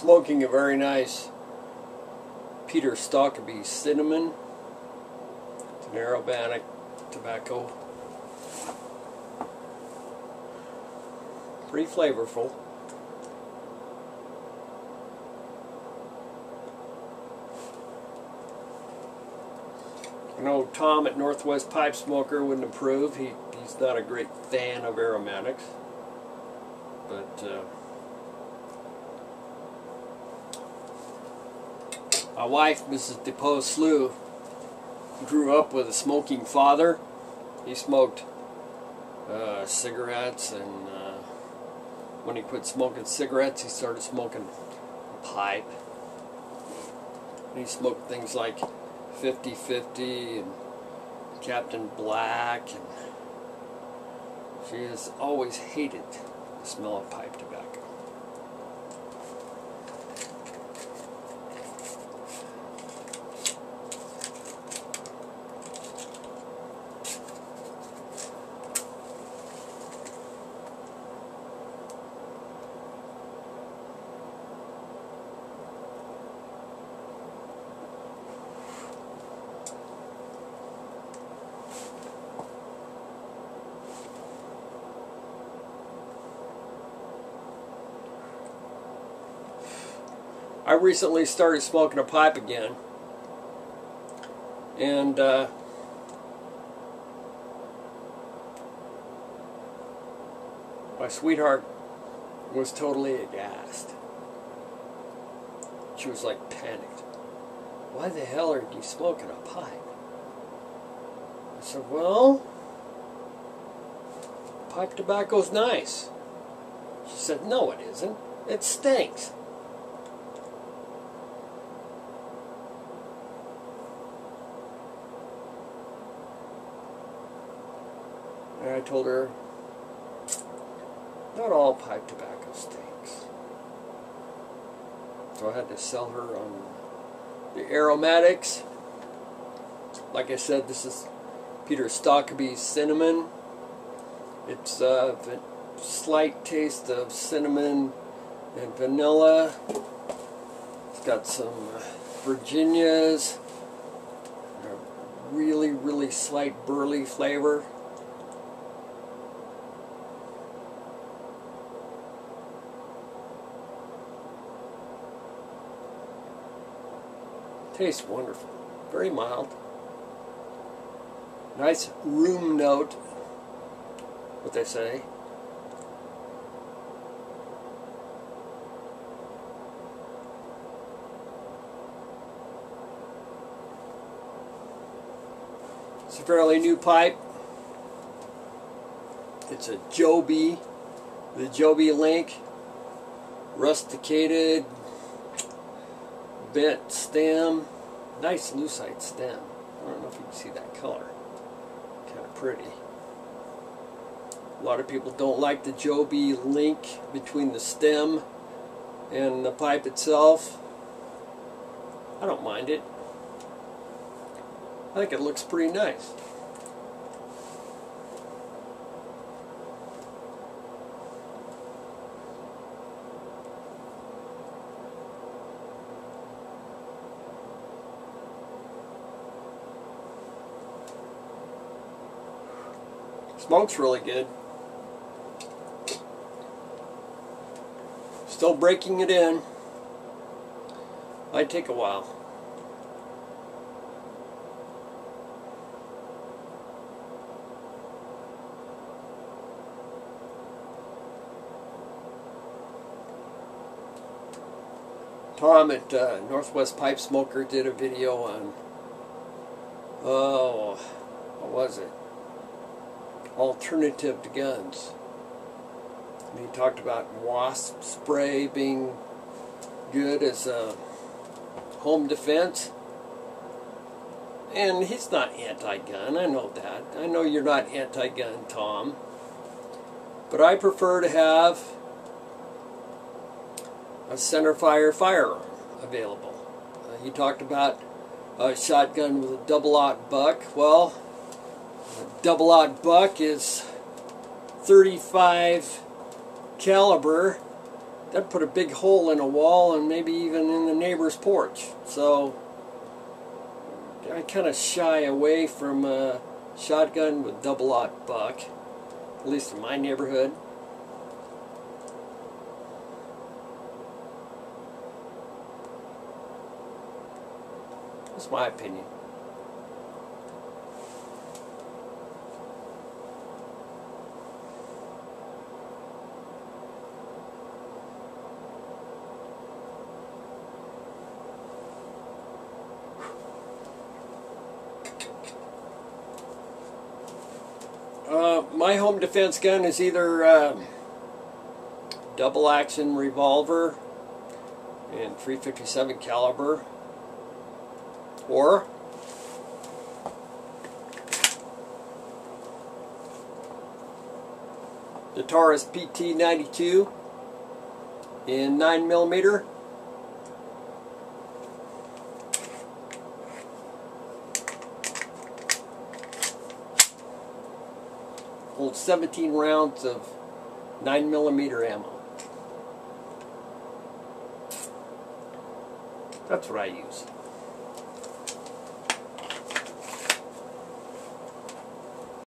smoking a very nice Peter Stokkebye cinnamon. It's an tobacco. Pretty flavorful. I know Tom at Northwest Pipe Smoker wouldn't approve. He, he's not a great fan of aromatics. But uh, my wife, Mrs. DePoe Slew, grew up with a smoking father. He smoked uh, cigarettes, and uh, when he quit smoking cigarettes, he started smoking a pipe. And he smoked things like 50-50 and Captain Black, and she has always hated the smell of pipe tobacco. I recently started smoking a pipe again. And uh, my sweetheart was totally aghast. She was like panicked. Why the hell are you smoking a pipe? I said, well, pipe tobacco's nice. She said, no it isn't. It stinks. And I told her, not all pipe tobacco stinks. So I had to sell her on the aromatics. Like I said, this is Peter Stokkebye cinnamon. It's uh, a slight taste of cinnamon and vanilla. It's got some uh, Virginias, a really, really slight burley flavor. Tastes wonderful. Very mild. Nice room note, what they say. It's a fairly new pipe. It's a Jobey, the Jobey Link, rusticated, bent stem, nice lucite stem. I don't know if you can see that color. Kind of pretty. A lot of people don't like the Jobey link between the stem and the pipe itself. I don't mind it. I think it looks pretty nice. Smoke's really good. Still breaking it in. Might take a while. Tom at uh, Northwest Pipe Smoker did a video on, oh, what was it? Alternative to guns. He talked about wasp spray being good as a home defense. And he's not anti-gun, I know that. I know you're not anti-gun, Tom. But I prefer to have a centerfire firearm available. Uh, he talked about a shotgun with a double-aught buck. Well, double aught buck is 35 caliber that put a big hole in a wall and maybe even in the neighbor's porch. So I kind of shy away from a shotgun with double aught buck, at least in my neighborhood. That's my opinion. Uh, my home defense gun is either uh, double action revolver and 357 caliber or the Taurus PT92 in 9 millimeter holds 17 rounds of 9 millimeter ammo. That's what I use.